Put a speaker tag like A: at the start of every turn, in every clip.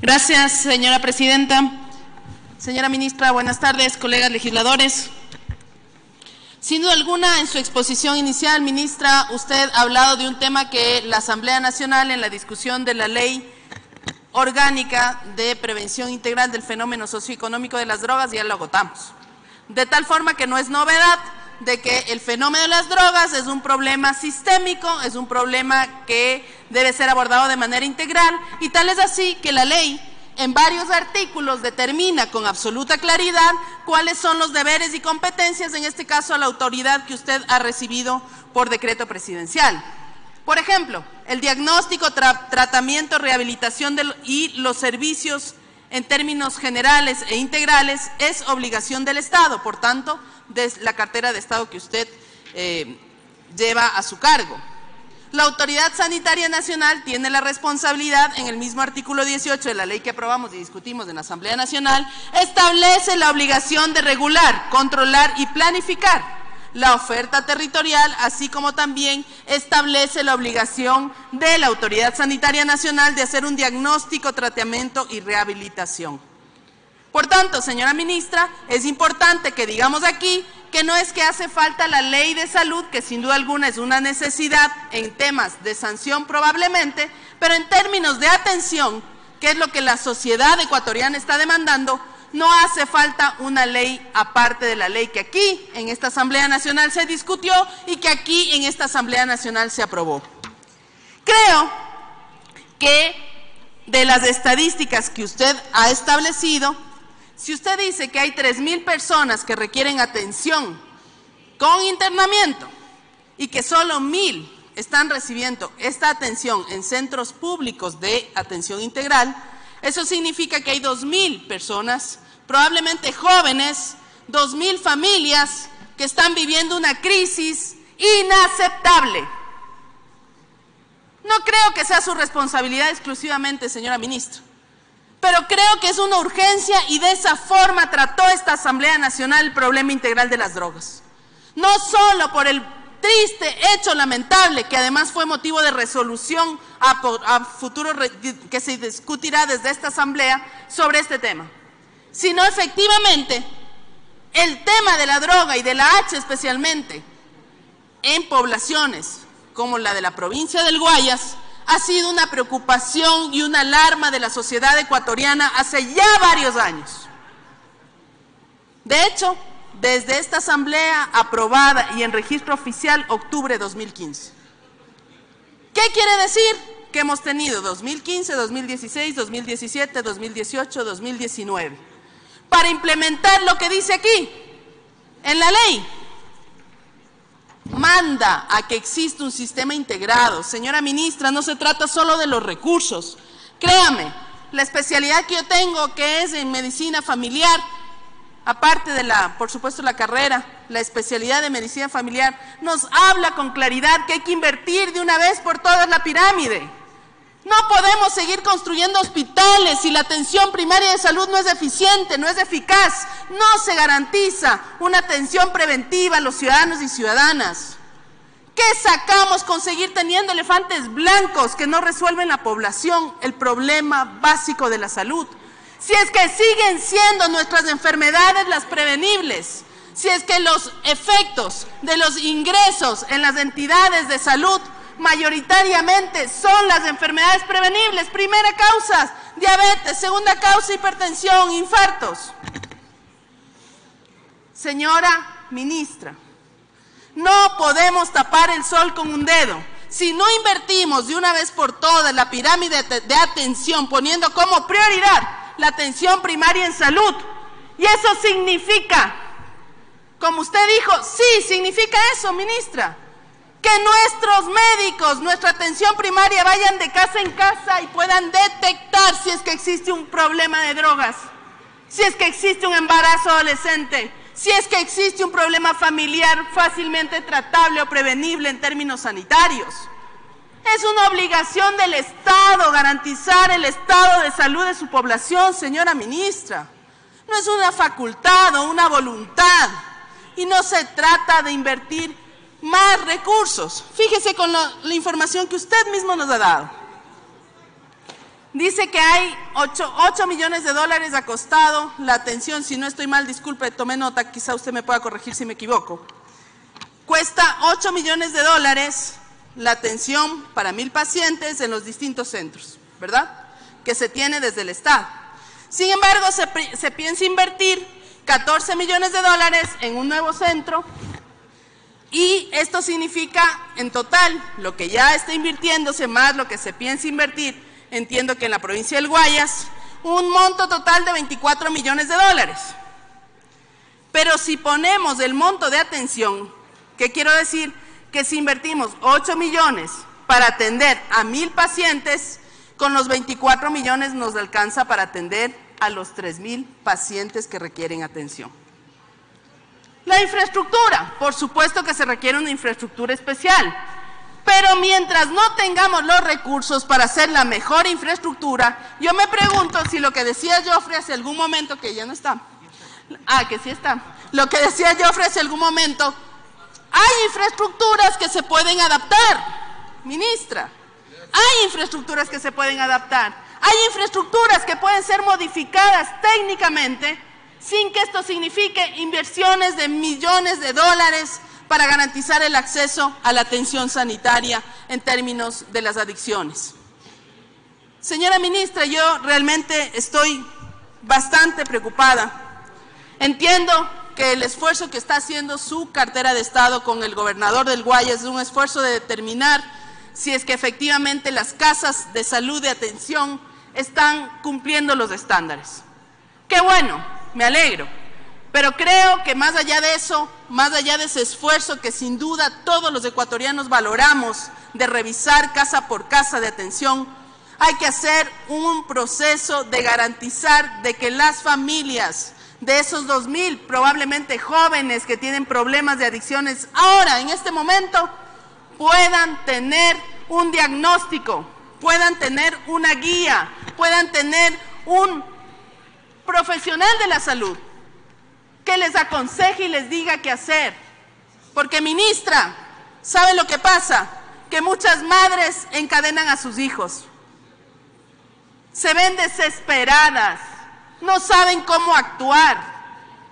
A: Gracias, señora presidenta. Señora ministra, buenas tardes, colegas legisladores. Sin duda alguna, en su exposición inicial, ministra, usted ha hablado de un tema que la Asamblea Nacional, en la discusión de la ley orgánica de prevención integral del fenómeno socioeconómico de las drogas, ya lo agotamos. De tal forma que no es novedad de que el fenómeno de las drogas es un problema sistémico, es un problema que debe ser abordado de manera integral y tal es así que la ley en varios artículos determina con absoluta claridad cuáles son los deberes y competencias, en este caso a la autoridad que usted ha recibido por decreto presidencial. Por ejemplo, el diagnóstico, tratamiento, rehabilitación y los servicios en términos generales e integrales es obligación del Estado, por tanto, de la cartera de Estado que usted eh, lleva a su cargo. La Autoridad Sanitaria Nacional tiene la responsabilidad, en el mismo artículo 18 de la ley que aprobamos y discutimos en la Asamblea Nacional, establece la obligación de regular, controlar y planificar la oferta territorial, así como también establece la obligación de la Autoridad Sanitaria Nacional de hacer un diagnóstico, tratamiento y rehabilitación. Por tanto, señora ministra, es importante que digamos aquí que no es que hace falta la ley de salud, que sin duda alguna es una necesidad en temas de sanción probablemente, pero en términos de atención, que es lo que la sociedad ecuatoriana está demandando, no hace falta una ley aparte de la ley que aquí en esta Asamblea Nacional se discutió y que aquí en esta Asamblea Nacional se aprobó. Creo que de las estadísticas que usted ha establecido, si usted dice que hay 3.000 personas que requieren atención con internamiento y que solo 1.000 están recibiendo esta atención en centros públicos de atención integral, eso significa que hay 2.000 personas, probablemente jóvenes, 2.000 familias que están viviendo una crisis inaceptable. No creo que sea su responsabilidad exclusivamente, señora ministra. Pero creo que es una urgencia y de esa forma trató esta Asamblea Nacional el problema integral de las drogas. No solo por el triste hecho lamentable, que además fue motivo de resolución a, futuro que se discutirá desde esta Asamblea sobre este tema, sino efectivamente el tema de la droga y de la H especialmente en poblaciones como la de la provincia del Guayas, ha sido una preocupación y una alarma de la sociedad ecuatoriana hace ya varios años. De hecho, desde esta asamblea aprobada y en registro oficial octubre de 2015. ¿Qué quiere decir? Que hemos tenido 2015, 2016, 2017, 2018, 2019 para implementar lo que dice aquí en la ley manda a que exista un sistema integrado. Señora ministra, no se trata solo de los recursos. Créame, la especialidad que yo tengo, que es en medicina familiar, aparte de la, por supuesto, la carrera, la especialidad de medicina familiar, nos habla con claridad que hay que invertir de una vez por todas la pirámide. No podemos seguir construyendo hospitales si la atención primaria de salud no es eficiente, no es eficaz, no se garantiza una atención preventiva a los ciudadanos y ciudadanas. ¿Qué sacamos con seguir teniendo elefantes blancos que no resuelven la población el problema básico de la salud? Si es que siguen siendo nuestras enfermedades las prevenibles, si es que los efectos de los ingresos en las entidades de salud mayoritariamente son las enfermedades prevenibles. Primera causa, diabetes. Segunda causa, hipertensión, infartos. Señora ministra, no podemos tapar el sol con un dedo. Si no invertimos de una vez por todas la pirámide de atención, poniendo como prioridad la atención primaria en salud, y eso significa, como usted dijo, sí, significa eso, ministra, que nuestros médicos, nuestra atención primaria vayan de casa en casa y puedan detectar si es que existe un problema de drogas, si es que existe un embarazo adolescente, si es que existe un problema familiar fácilmente tratable o prevenible en términos sanitarios. Es una obligación del Estado garantizar el estado de salud de su población, señora ministra. No es una facultad o una voluntad. Y no se trata de invertir más recursos. Fíjese con la, información que usted mismo nos ha dado. Dice que hay 8, millones de dólares ha costado la atención. Si no estoy mal, disculpe, tome nota, quizá usted me pueda corregir si me equivoco. Cuesta 8 millones de dólares la atención para mil pacientes en los distintos centros, ¿verdad? Que se tiene desde el Estado. Sin embargo, se, piensa invertir 14 millones de dólares en un nuevo centro y esto significa en total lo que ya está invirtiéndose más lo que se piensa invertir entiendo que en la provincia del Guayas, un monto total de 24 millones de dólares. Pero si ponemos el monto de atención, ¿qué quiero decir? Que si invertimos 8 millones para atender a mil pacientes, con los 24 millones nos alcanza para atender a los 3 mil pacientes que requieren atención. La infraestructura, por supuesto que se requiere una infraestructura especial. Pero mientras no tengamos los recursos para hacer la mejor infraestructura, yo me pregunto si lo que decía Joffrey hace algún momento, que ya no está, ah, que sí está, lo que decía Joffrey hace algún momento, hay infraestructuras que se pueden adaptar, ministra, hay infraestructuras que se pueden adaptar, hay infraestructuras que pueden ser modificadas técnicamente sin que esto signifique inversiones de millones de dólares para garantizar el acceso a la atención sanitaria en términos de las adicciones. Señora ministra, yo realmente estoy bastante preocupada. Entiendo que el esfuerzo que está haciendo su cartera de Estado con el gobernador del Guayas es un esfuerzo de determinar si es que efectivamente las casas de salud de atención están cumpliendo los estándares. Qué bueno, me alegro. Pero creo que más allá de eso, más allá de ese esfuerzo que sin duda todos los ecuatorianos valoramos de revisar casa por casa de atención, hay que hacer un proceso de garantizar de que las familias de esos 2.000 probablemente jóvenes que tienen problemas de adicciones ahora, en este momento, puedan tener un diagnóstico, puedan tener una guía, puedan tener un profesional de la salud que les aconseje y les diga qué hacer. Porque ministra, ¿sabe lo que pasa? Que muchas madres encadenan a sus hijos. Se ven desesperadas, no saben cómo actuar.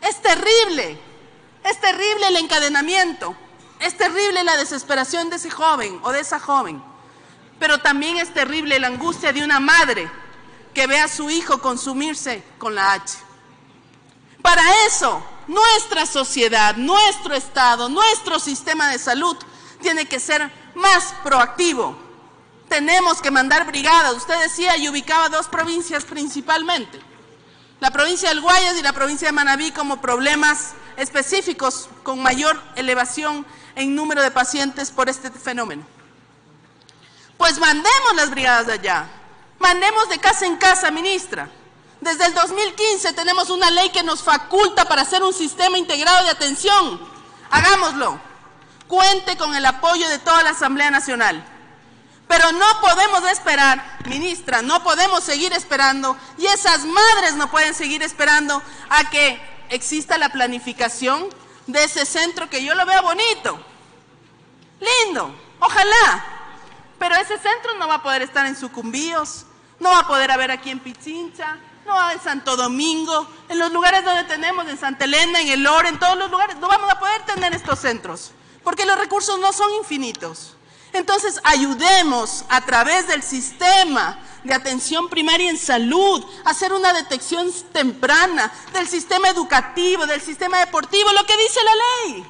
A: Es terrible, es terrible el encadenamiento, es terrible la desesperación de ese joven o de esa joven. Pero también es terrible la angustia de una madre que ve a su hijo consumirse con la H. Para eso, nuestra sociedad, nuestro Estado, nuestro sistema de salud tiene que ser más proactivo. Tenemos que mandar brigadas. Usted decía y ubicaba dos provincias principalmente. La provincia del Guayas y la provincia de Manabí como problemas específicos con mayor elevación en número de pacientes por este fenómeno. Pues mandemos las brigadas de allá. Mandemos de casa en casa, ministra. Desde el 2015 tenemos una ley que nos faculta para hacer un sistema integrado de atención. Hagámoslo. Cuente con el apoyo de toda la Asamblea Nacional. Pero no podemos esperar, ministra, no podemos seguir esperando y esas madres no pueden seguir esperando a que exista la planificación de ese centro que yo lo veo bonito. Lindo, ojalá. Pero ese centro no va a poder estar en Sucumbíos, no va a poder haber aquí en Pichincha, no en Santo Domingo, en los lugares donde tenemos, en Santa Elena, en El Oro, en todos los lugares, no vamos a poder tener estos centros, porque los recursos no son infinitos. Entonces, ayudemos a través del sistema de atención primaria en salud, a hacer una detección temprana del sistema educativo, del sistema deportivo, lo que dice la ley.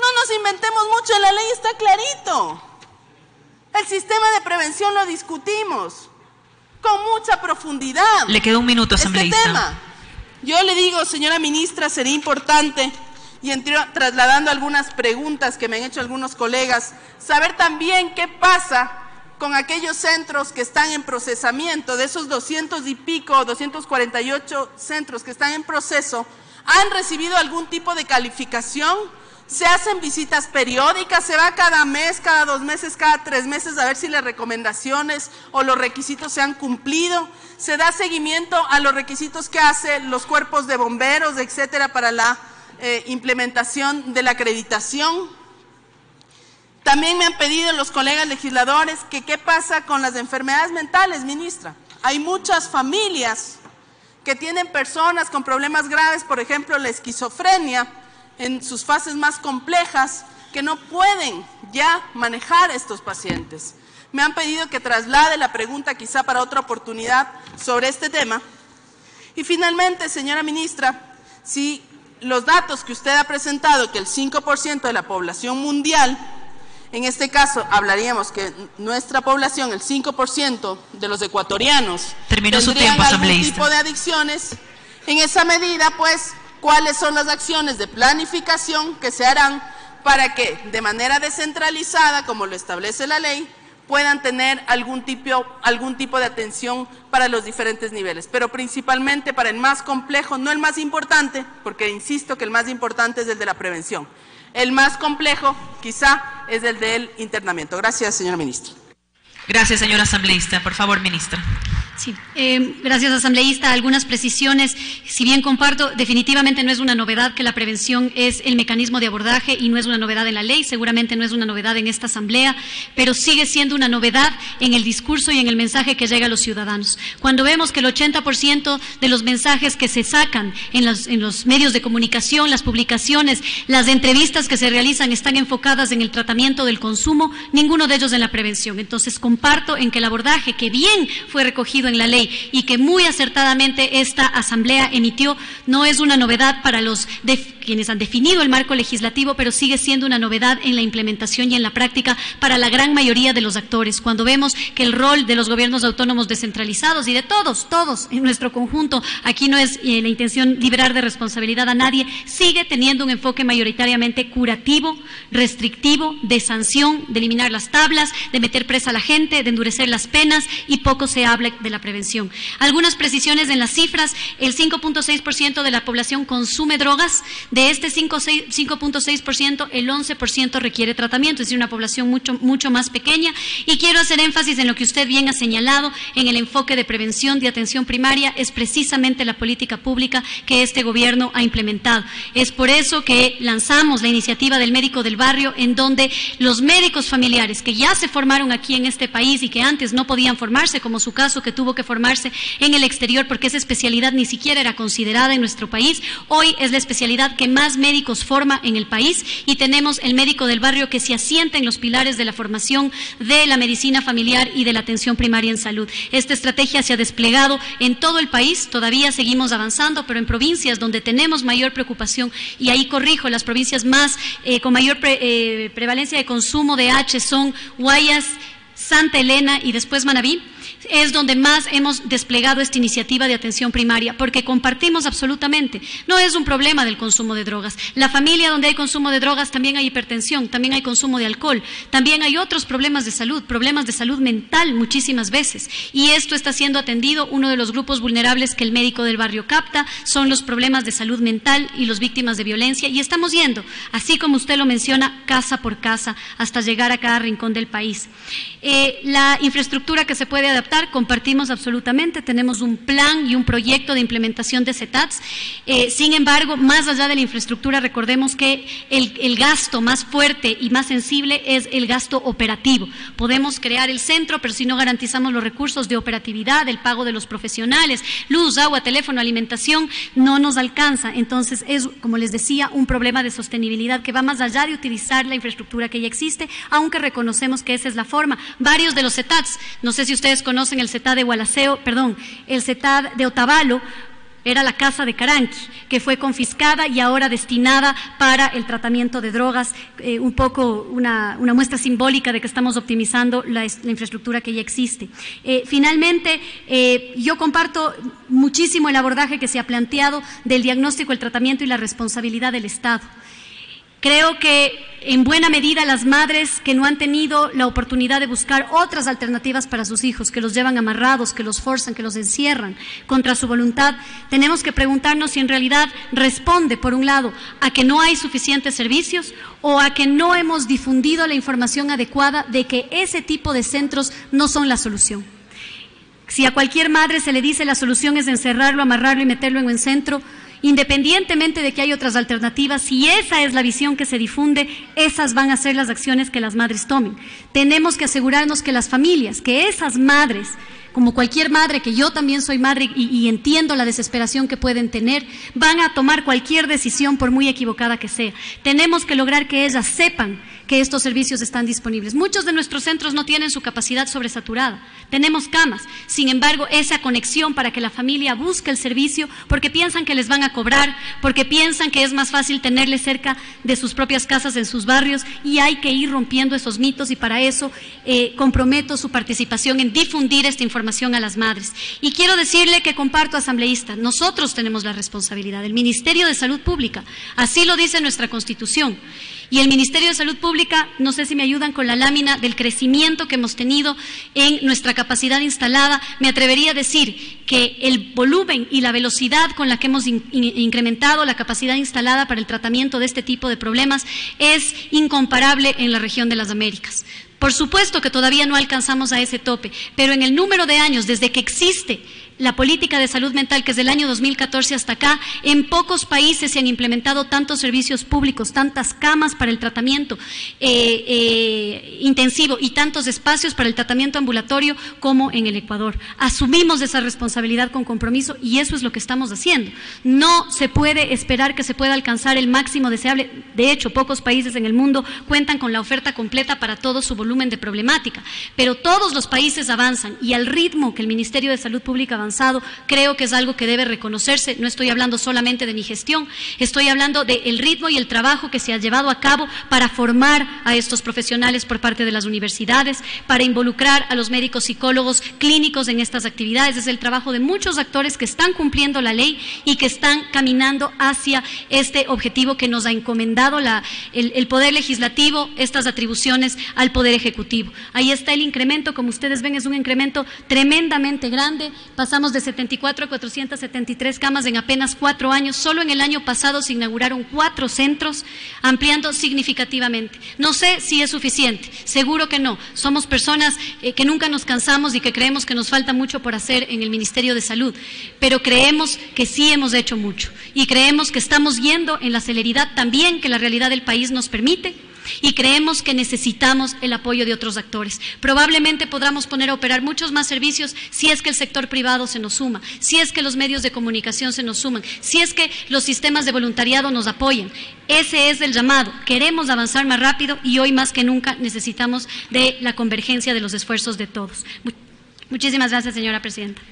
A: No nos inventemos mucho, la ley está clarito. El sistema de prevención lo discutimos con mucha profundidad.
B: Le queda un minuto, este asambleísta. tema.
A: Yo le digo, señora ministra, sería importante, y trasladando algunas preguntas que me han hecho algunos colegas, saber también qué pasa con aquellos centros que están en procesamiento, de esos 200 y pico, 248 centros que están en proceso, ¿han recibido algún tipo de calificación? Se hacen visitas periódicas, se va cada mes, cada dos meses, cada tres meses a ver si las recomendaciones o los requisitos se han cumplido. Se da seguimiento a los requisitos que hacen los cuerpos de bomberos, etcétera, para la eh, implementación de la acreditación. También me han pedido los colegas legisladores que qué pasa con las enfermedades mentales, ministra. Hay muchas familias que tienen personas con problemas graves, por ejemplo, la esquizofrenia, en sus fases más complejas, que no pueden ya manejar estos pacientes. Me han pedido que traslade la pregunta quizá para otra oportunidad sobre este tema. Y finalmente, señora ministra, si los datos que usted ha presentado, que el 5% de la población mundial, en este caso hablaríamos que nuestra población, el 5% de los ecuatorianos,
B: Terminó su tiempo,
A: algún tipo de adicciones, en esa medida, pues, cuáles son las acciones de planificación que se harán para que de manera descentralizada, como lo establece la ley, puedan tener algún tipo, algún tipo de atención para los diferentes niveles, pero principalmente para el más complejo, no el más importante, porque insisto que el más importante es el de la prevención. El más complejo quizá es el del internamiento. Gracias, señora ministra.
B: Gracias, señora asambleísta. Por favor, ministra.
C: Sí, eh, gracias asambleísta. Algunas precisiones, si bien comparto, definitivamente no es una novedad que la prevención es el mecanismo de abordaje y no es una novedad en la ley, seguramente no es una novedad en esta asamblea, pero sigue siendo una novedad en el discurso y en el mensaje que llega a los ciudadanos. Cuando vemos que el 80% de los mensajes que se sacan en los, en los medios de comunicación, las publicaciones, las entrevistas que se realizan están enfocadas en el tratamiento del consumo, ninguno de ellos en la prevención. Entonces comparto en que el abordaje que bien fue recogido en la ley y que muy acertadamente esta Asamblea emitió no es una novedad para los quienes han definido el marco legislativo, pero sigue siendo una novedad en la implementación y en la práctica para la gran mayoría de los actores. Cuando vemos que el rol de los gobiernos autónomos descentralizados y de todos, todos en nuestro conjunto, aquí no es eh, la intención liberar de responsabilidad a nadie, sigue teniendo un enfoque mayoritariamente curativo, restrictivo, de sanción, de eliminar las tablas, de meter presa a la gente, de endurecer las penas y poco se habla de la prevención. Algunas precisiones en las cifras, el 5.6% de la población consume drogas, de este 5.6%, el 11% requiere tratamiento, es decir, una población mucho, mucho más pequeña. Y quiero hacer énfasis en lo que usted bien ha señalado, en el enfoque de prevención de atención primaria, es precisamente la política pública que este gobierno ha implementado. Es por eso que lanzamos la iniciativa del médico del barrio, en donde los médicos familiares que ya se formaron aquí en este país y que antes no podían formarse, como su caso que tuvo que formarse en el exterior porque esa especialidad ni siquiera era considerada en nuestro país, hoy es la especialidad que más médicos forma en el país. Y tenemos el médico del barrio que se asienta en los pilares de la formación de la medicina familiar y de la atención primaria en salud. Esta estrategia se ha desplegado en todo el país, todavía seguimos avanzando, pero en provincias donde tenemos mayor preocupación, y ahí corrijo, las provincias más eh, con mayor eh, prevalencia de consumo de H son Guayas, Santa Elena y después Manabí, es donde más hemos desplegado esta iniciativa de atención primaria, porque compartimos absolutamente. No es un problema del consumo de drogas. La familia donde hay consumo de drogas también hay hipertensión, también hay consumo de alcohol, también hay otros problemas de salud, problemas de salud mental muchísimas veces. Y esto está siendo atendido. Uno de los grupos vulnerables que el médico del barrio capta son los problemas de salud mental y los víctimas de violencia. Y estamos yendo, así como usted lo menciona, casa por casa, hasta llegar a cada rincón del país. Eh, la infraestructura que se puede adaptar compartimos absolutamente, tenemos un plan y un proyecto de implementación de CETATS. Eh, sin embargo, más allá de la infraestructura, recordemos que el, el gasto más fuerte y más sensible es el gasto operativo. Podemos crear el centro, pero si no garantizamos los recursos de operatividad, el pago de los profesionales, luz, agua, teléfono, alimentación, no nos alcanza. Entonces, es, como les decía, un problema de sostenibilidad que va más allá de utilizar la infraestructura que ya existe, aunque reconocemos que esa es la forma. Varios de los CETATS, no sé si ustedes conocen, en el CETAD de Gualaceo, perdón, el CETAD de Otavalo, era la casa de Caranqui, que fue confiscada y ahora destinada para el tratamiento de drogas, eh, un poco una, muestra simbólica de que estamos optimizando la, infraestructura que ya existe. Eh, finalmente, eh, yo comparto muchísimo el abordaje que se ha planteado del diagnóstico, el tratamiento y la responsabilidad del Estado. Creo que en buena medida las madres que no han tenido la oportunidad de buscar otras alternativas para sus hijos, que los llevan amarrados, que los forzan, que los encierran contra su voluntad, tenemos que preguntarnos si en realidad responde, por un lado, a que no hay suficientes servicios o a que no hemos difundido la información adecuada de que ese tipo de centros no son la solución. Si a cualquier madre se le dice la solución es encerrarlo, amarrarlo y meterlo en un centro, Independientemente de que hay otras alternativas, si esa es la visión que se difunde, esas van a ser las acciones que las madres tomen. Tenemos que asegurarnos que las familias, que esas madres como cualquier madre, que yo también soy madre y, entiendo la desesperación que pueden tener, van a tomar cualquier decisión por muy equivocada que sea. Tenemos que lograr que ellas sepan que estos servicios están disponibles. Muchos de nuestros centros no tienen su capacidad sobresaturada. Tenemos camas. Sin embargo, esa conexión para que la familia busque el servicio porque piensan que les van a cobrar, porque piensan que es más fácil tenerles cerca de sus propias casas en sus barrios y hay que ir rompiendo esos mitos y para eso eh, comprometo su participación en difundir esta información a las madres. Y quiero decirle que comparto asambleísta, nosotros tenemos la responsabilidad, el Ministerio de Salud Pública, así lo dice nuestra Constitución. Y el Ministerio de Salud Pública, no sé si me ayudan con la lámina del crecimiento que hemos tenido en nuestra capacidad instalada, me atrevería a decir que el volumen y la velocidad con la que hemos in incrementado la capacidad instalada para el tratamiento de este tipo de problemas es incomparable en la región de las Américas. Por supuesto que todavía no alcanzamos a ese tope, pero en el número de años desde que existe la política de salud mental, que es del año 2014 hasta acá, en pocos países se han implementado tantos servicios públicos, tantas camas para el tratamiento eh, eh, intensivo y tantos espacios para el tratamiento ambulatorio como en el Ecuador. Asumimos esa responsabilidad con compromiso y eso es lo que estamos haciendo. No se puede esperar que se pueda alcanzar el máximo deseable. De hecho, pocos países en el mundo cuentan con la oferta completa para todo su volumen de problemática, pero todos los países avanzan y al ritmo que el Ministerio de Salud Pública avanza, creo que es algo que debe reconocerse. No estoy hablando solamente de mi gestión, estoy hablando del ritmo y el trabajo que se ha llevado a cabo para formar a estos profesionales por parte de las universidades, para involucrar a los médicos psicólogos clínicos en estas actividades. Es el trabajo de muchos actores que están cumpliendo la ley y que están caminando hacia este objetivo que nos ha encomendado el, Poder Legislativo, estas atribuciones al Poder Ejecutivo. Ahí está el incremento, como ustedes ven, es un incremento tremendamente grande. De 74 a 473 camas en apenas cuatro años. Solo en el año pasado se inauguraron cuatro centros, ampliando significativamente. No sé si es suficiente, seguro que no. Somos personas eh, que nunca nos cansamos y que creemos que nos falta mucho por hacer en el Ministerio de Salud, pero creemos que sí hemos hecho mucho y creemos que estamos yendo en la celeridad también que la realidad del país nos permite y creemos que necesitamos el apoyo de otros actores. Probablemente podamos poner a operar muchos más servicios si es que el sector privado se nos suma, si es que los medios de comunicación se nos suman, si es que los sistemas de voluntariado nos apoyen. Ese es el llamado. Queremos avanzar más rápido y hoy más que nunca necesitamos de la convergencia de los esfuerzos de todos. Muchísimas gracias, señora presidenta.